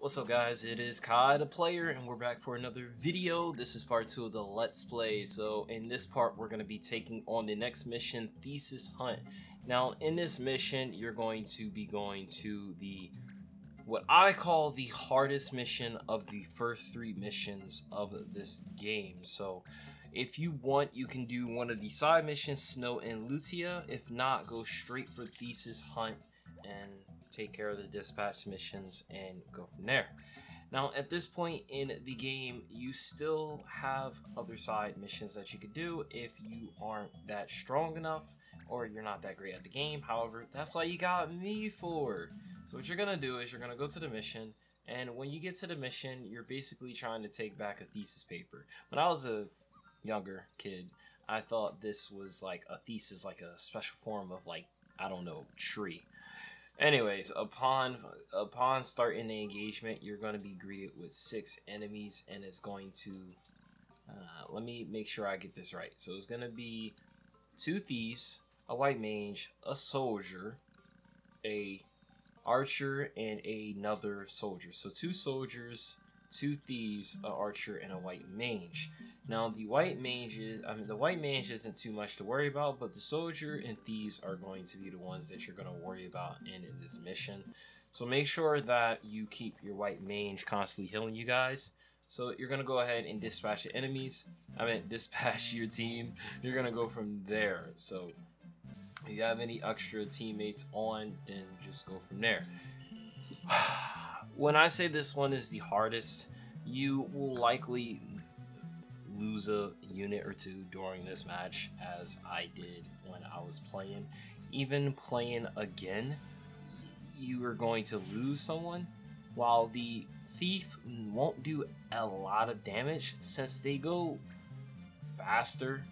What's up guys, it is Kai the player and we're back for another video. This is part 2 of the Let's Play. So in this part we're going to be taking on the next mission, Thesis Hunt. Now in this mission you're going to be going to the what I call the hardest mission of the first three missions of this game. So if you want you can do one of the side missions, Snow and Lutia. If not, go straight for Thesis Hunt and take care of the dispatch missions and go from there. Now, at this point in the game, you still have other side missions that you could do if you aren't that strong enough or you're not that great at the game. However, that's all you got me for. So what you're going to do is you're going to go to the mission, and when you get to the mission, you're basically trying to take back a thesis paper. When I was a younger kid, I thought this was like a thesis, like a special form of like, I don't know, tree. Anyways, upon upon starting the engagement, you're going to be greeted with six enemies, and it's going to. Uh, let me make sure I get this right. So it's going to be two thieves, a white mage, a soldier, a archer, and another soldier. So two soldiers, two thieves, an archer, and a white mage. Now the white mage is, I mean the white mage isn't too much to worry about, but the soldier and thieves are going to be the ones that you're going to worry about in, in this mission. So make sure that you keep your white mage constantly healing you guys. So you're going to go ahead and dispatch the enemies. I mean dispatch your team. You're going to go from there. So if you have any extra teammates on, then just go from there. when I say this one is the hardest, you will likely lose a unit or two during this match, as I did when I was playing. Even playing again, you are going to lose someone, while the thief won't do a lot of damage since they go faster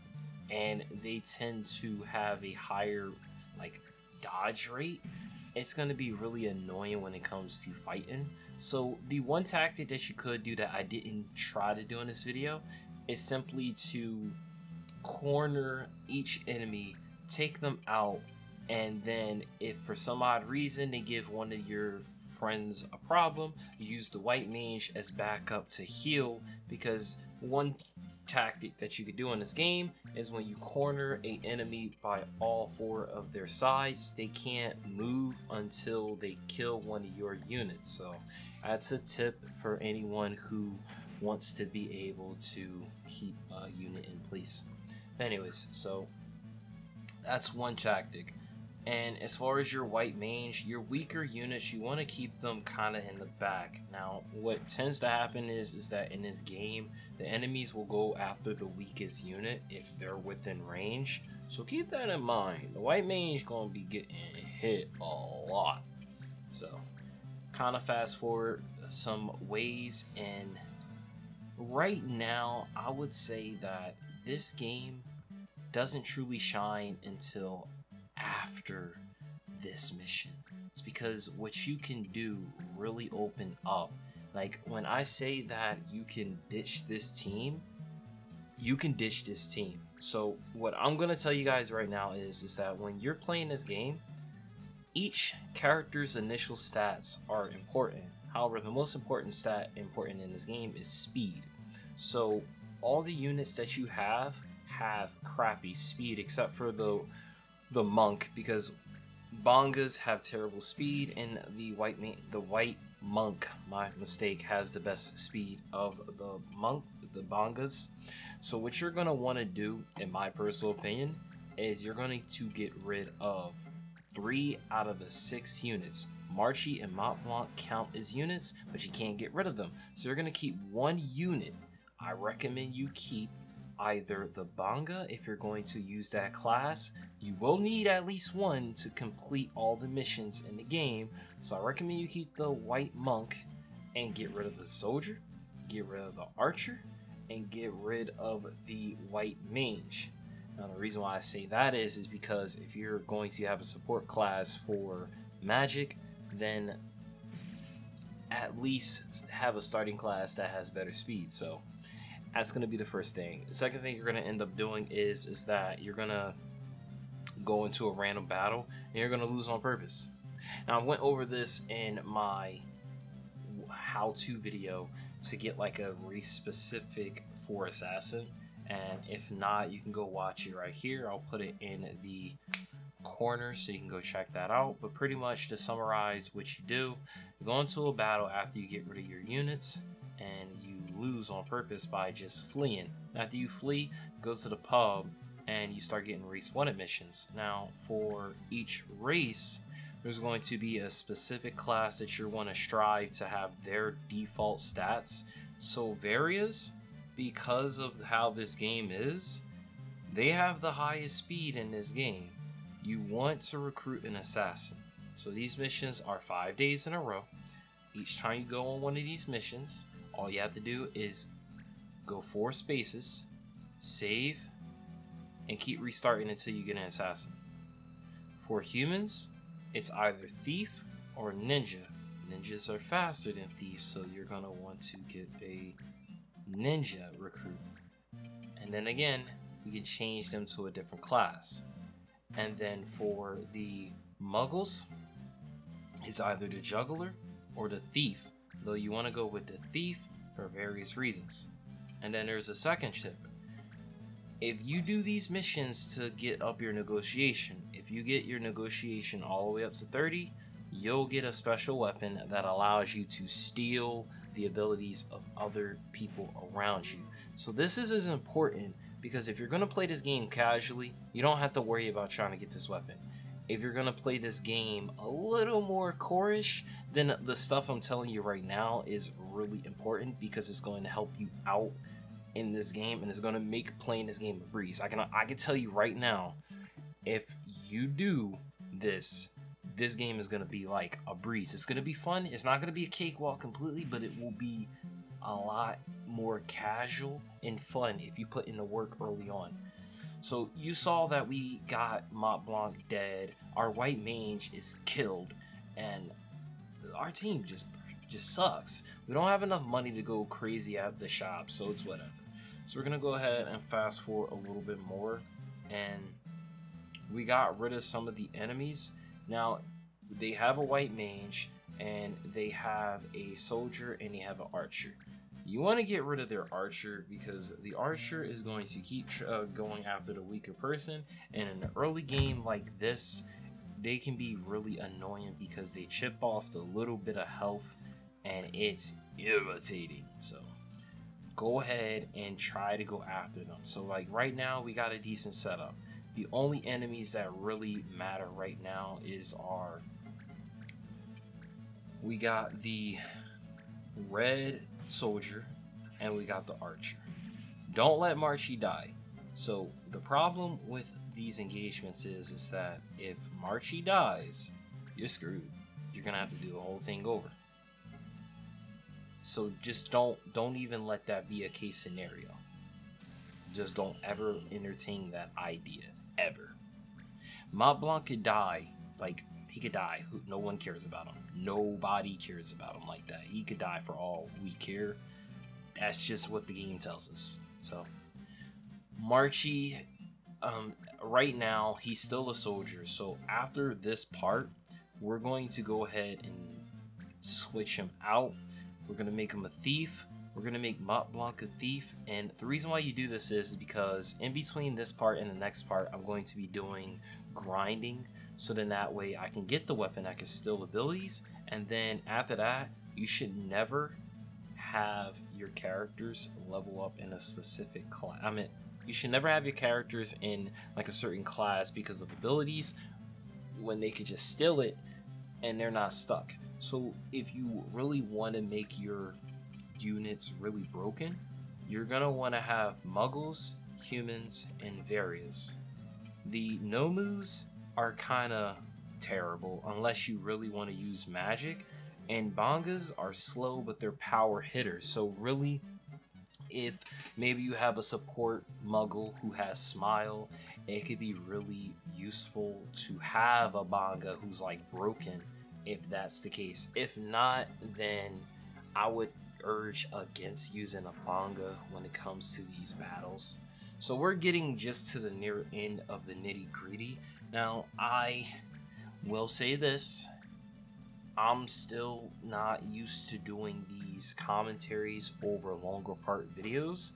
and they tend to have a higher like dodge rate it's going to be really annoying when it comes to fighting. So the one tactic that you could do that I didn't try to do in this video is simply to corner each enemy, take them out, and then if for some odd reason they give one of your friends a problem, use the white mage as backup to heal because one tactic that you could do in this game is when you corner a enemy by all four of their sides, they can't move until they kill one of your units. So that's a tip for anyone who wants to be able to keep a unit in place. Anyways, so that's one tactic. And as far as your white mage, your weaker units, you want to keep them kind of in the back. Now, what tends to happen is, is that in this game, the enemies will go after the weakest unit if they're within range. So keep that in mind. The white mage going to be getting hit a lot. So, kind of fast forward some ways. And right now, I would say that this game doesn't truly shine until after this mission. It's because what you can do really open up. Like when I say that you can ditch this team, you can ditch this team. So what I'm gonna tell you guys right now is is that when you're playing this game, each character's initial stats are important. However, the most important stat important in this game is speed. So all the units that you have have crappy speed except for the the monk because Bangaas have terrible speed and the white the white monk my mistake has the best speed of the monks the Bangaas. So what you're going to want to do in my personal opinion is you're going to get rid of three out of the six units. Marchi and Mont Blanc count as units but you can't get rid of them. So you're going to keep one unit. I recommend you keep either the Bangaa if you're going to use that class. You will need at least one to complete all the missions in the game, so I recommend you keep the White Monk and get rid of the Soldier, get rid of the Archer, and get rid of the White Mage. Now the reason why I say that is is because if you're going to have a support class for Magic, then at least have a starting class that has better speed. So that's going to be the first thing. The second thing you're going to end up doing is is that you're going to go into a random battle and you're going to lose on purpose. Now I went over this in my how-to video to get like a race specific for assassin and if not you can go watch it right here i'll put it in the corner so you can go check that out but pretty much to summarize what you do you go into a battle after you get rid of your units and lose on purpose by just fleeing after you flee go to the pub and you start getting race one missions now for each race there's going to be a specific class that you want to strive to have their default stats so Vieras because of how this game is, they have the highest speed in this game. You want to recruit an assassin. So these missions are five days in a row. Each time you go on one of these missions, all you have to do is go four spaces, save, and keep restarting until you get an assassin. For humans, it's either thief or ninja. Ninjas are faster than thieves, so you're gonna want to get a ninja recruit. And then again, you can change them to a different class. And then for the moogles, it's either the juggler or the thief, though you want to go with the thief for various reasons. And then there's a second tip. If you do these missions to get up your negotiation, if you get your negotiation all the way up to 30, you'll get a special weapon that allows you to steal the abilities of other people around you. So this is as important because if you're going to play this game casually, you don't have to worry about trying to get this weapon. If you're going to play this game a little more coreish, then the stuff I'm telling you right now is really important because it's going to help you out in this game and it's going to make playing this game a breeze. I can I can tell you right now, if you do this this game is going to be like a breeze. It's going to be fun. It's not going to be a cakewalk completely, but it will be a lot more casual and fun if you put in the work early on. So you saw that we got Mont Blanc dead. Our white mage is killed, and our team just just sucks. We don't have enough money to go crazy at the shop, so it's whatever. So we're gonna go ahead and fast forward a little bit more, and we got rid of some of the enemies now, they have a white mage, and they have a soldier, and they have an archer. You want to get rid of their archer because the archer is going to keep uh, going after the weaker person, and in an early game like this, they can be really annoying because they chip off the little bit of health, and it's irritating. So go ahead and try to go after them. So like right now, we got a decent setup the only enemies that really matter right now is our we got the red soldier and we got the archer don't let Marchi die so the problem with these engagements is is that if Marchi dies you're screwed you're gonna have to do the whole thing over so just don't don't even let that be a case scenario just don't ever entertain that idea ever. Mont Blanc could die, like he could die. No one cares about him. Nobody cares about him like that. He could die for all we care. That's just what the game tells us. So, Marchi, um, right now he's still a soldier. So after this part, we're going to go ahead and switch him out. We're gonna make him a thief. We're going to make Mont Blanc a thief, and the reason why you do this is because in between this part and the next part, I'm going to be doing grinding, so then that way I can get the weapon, I can steal abilities, and then after that, you should never have your characters level up in a specific class. I mean, you should never have your characters in like a certain class because of abilities when they could just steal it and they're not stuck. So if you really want to make your units really broken, you're gonna want to have moogles, humans, and Vieras. The Nu Mous are kind of terrible unless you really want to use magic, and Bangaas are slow but they're power hitters. So really, if maybe you have a support moogle who has smile, it could be really useful to have a Bangaa who's like broken if that's the case. If not, then I would urge against using a manga when it comes to these battles. So we're getting just to the near end of the nitty gritty. Now, I will say this I'm still not used to doing these commentaries over longer part videos.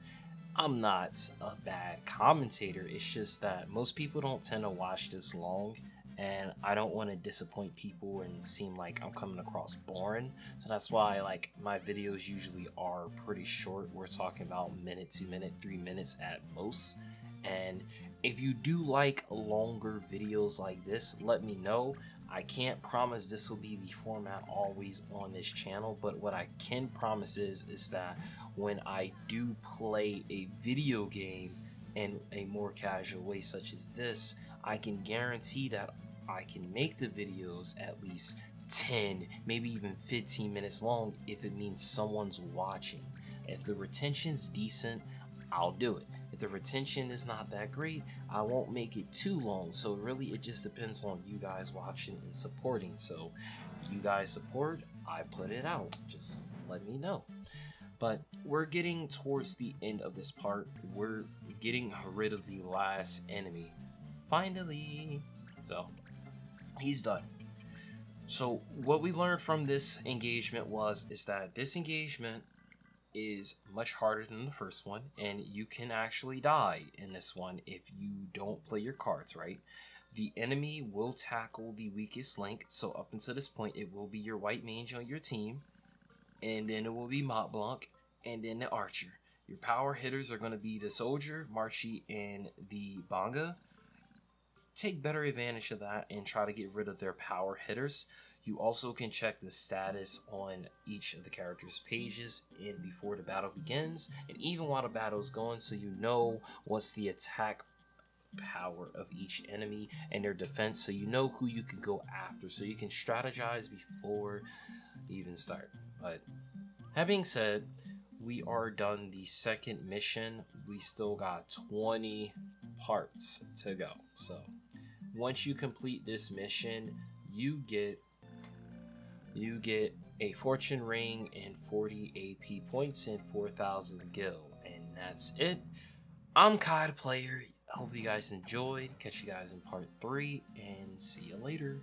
I'm not a bad commentator, it's just that most people don't tend to watch this long and I don't want to disappoint people and seem like I'm coming across boring. So that's why like my videos usually are pretty short. We're talking about minute to minute, three minutes at most. And if you do like longer videos like this, let me know. I can't promise this will be the format always on this channel, but what I can promise is, is that when I do play a video game in a more casual way such as this, I can guarantee that I can make the videos at least 10, maybe even 15 minutes long if it means someone's watching. If the retention's decent, I'll do it. If the retention is not that great, I won't make it too long. So really it just depends on you guys watching and supporting. So you guys support, I put it out. Just let me know. But we're getting towards the end of this part. We're getting rid of the last enemy. Finally. So he's done. So what we learned from this engagement was is that this engagement is much harder than the first one, and you can actually die in this one if you don't play your cards right. The enemy will tackle the weakest link, so up until this point, it will be your white mage on your team, and then it will be Mont Blanc, and then the archer. Your power hitters are going to be the soldier, Marchi, and the Bangaa. Take better advantage of that and try to get rid of their power hitters. You also can check the status on each of the characters' pages in before the battle begins, and even while the battle is going, so you know what's the attack power of each enemy and their defense, so you know who you can go after, so you can strategize before you even start. But that being said, we are done the second mission. We still got 20 parts to go. So once you complete this mission, you get you get a fortune ring and 40 AP points and 4,000 gil. And that's it. I'm Kai Player. Hope you guys enjoyed. Catch you guys in part three and see you later.